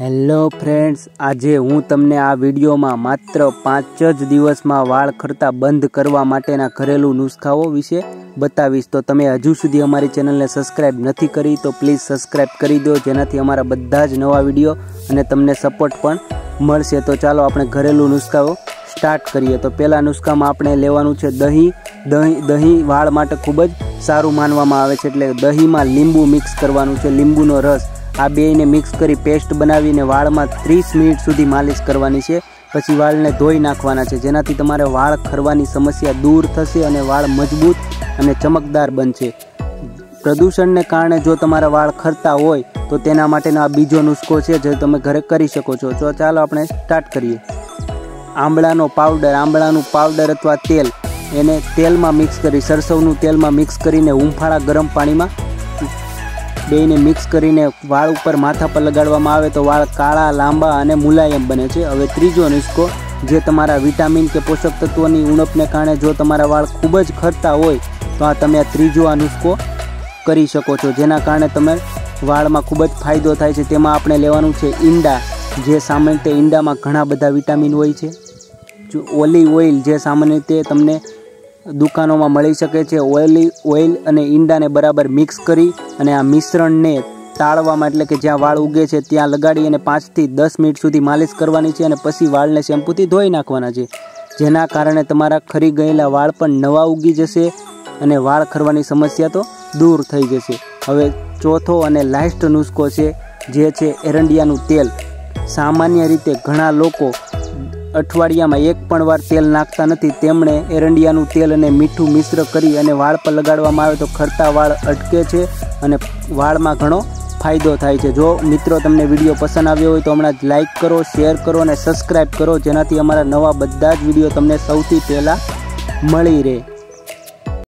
Hello friends, આજે હું તમને આ વિડીયોમાં માત્ર પાંચ જ દિવસમાં વાળ ખરતા બંધ કરવા માટેના ઘરેલું નુસ્ખાઓ વિશે બતાવીશ. તો તમે હજુ સુધી અમારી ચેનલને સબસ્ક્રાઈબ નથી કરી, તો પ્લીઝ સબસ્ક્રાઈબ કરી દો, જેનાથી અમારા બધા જ નવા વીડિયો અને તમને સપોર્ટ પણ મળશે. તો ચાલો આપણે ઘરેલું નુસ્ખાઓ સ્ટાર્ટ કરીએ. તો પહેલા નુસ્ખામાં આપણે લેવાનું છે દહીં. દહીં દહીં વાળ માટે ખૂબ જ સારું માનવામાં આવે છે, એટલે દહીંમાં લીંબુ મિક્સ કરવાનું છે. લીંબુનો રસ આ બેયને મિક્સ કરી પેસ્ટ બનાવીને વાળમાં ત્રીસ મિનિટ સુધી માલિશ કરવાની છે. પછી વાળને ધોઈ નાખવાના છે. જેનાથી તમારે વાળ ખરવાની સમસ્યા દૂર થશે અને વાળ મજબૂત અને ચમકદાર બનશે. પ્રદૂષણને કારણે જો તમારા વાળ ખરતા હોય, તો તેના માટેનો આ બીજો નુસ્ખો છે જે તમે ઘરે કરી શકો છો. તો ચાલો આપણે સ્ટાર્ટ કરીએ. આંબળાનો પાવડર આંબળાનું પાવડર અથવા તેલ. એને તેલમાં મિક્સ કરી, સરસવનું તેલમાં મિક્સ કરીને હુંફાળા ગરમ પાણીમાં બેયને મિક્સ કરીને વાળ ઉપર માથા પર લગાડવામાં આવે તો વાળ કાળા, લાંબા અને મુલાયમ બને છે. હવે ત્રીજો નુસ્ખો, જે તમારા વિટામિન કે પોષક તત્વોની ઉણપને કારણે જો તમારા વાળ ખૂબ જ ખરતા હોય, તો આ તમે આ ત્રીજો આ નુસ્ખો કરી શકો છો. જેના કારણે તમે વાળમાં ખૂબ જ ફાયદો થાય છે. તેમાં આપણે લેવાનું છે ઈંડા, જે સામાન્ય રીતે ઈંડામાં ઘણા બધા વિટામિન હોય છે. જો ઓલિવ ઓઇલ, જે સામાન્ય રીતે તમને દુકાનોમાં મળી શકે છે. ઓઇલી, ઓઇલ અને ઈંડાને બરાબર મિક્સ કરી અને આ મિશ્રણને તાળવામાં, એટલે કે જ્યાં વાળ ઉગે છે, ત્યાં લગાડી અને પાંચથી દસ મિનિટ સુધી માલિશ કરવાની છે અને પછી વાળને શેમ્પૂથી ધોઈ નાખવાના છે. જેના કારણે તમારા ખરી ગયેલા વાળ પણ નવા ઉગી જશે અને વાળ ખરવાની સમસ્યા તો દૂર થઈ જશે. હવે ચોથો અને લાસ્ટ નુસ્ખો છે, જે છે એરંડિયાનું તેલ. સામાન્ય રીતે ઘણા લોકો અઠવાડિયામાં એક પણ વાર તેલ નાખતા નથી. તેમણે એરંડિયાનું તેલ અને મીઠું મિશ્ર કરી અને વાળ પર લગાડવામાં આવે તો ખરતા વાળ અટકે છે અને વાળમાં ઘણો ફાયદો થાય છે. જો મિત્રો તમને વીડિયો પસંદ આવ્યો હોય તો હમણાં જ લાઇક કરો, શેર કરો અને સબસ્ક્રાઈબ કરો, જેનાથી અમારા નવા બધા જ વીડિયો તમને સૌથી પહેલાં મળી રહે.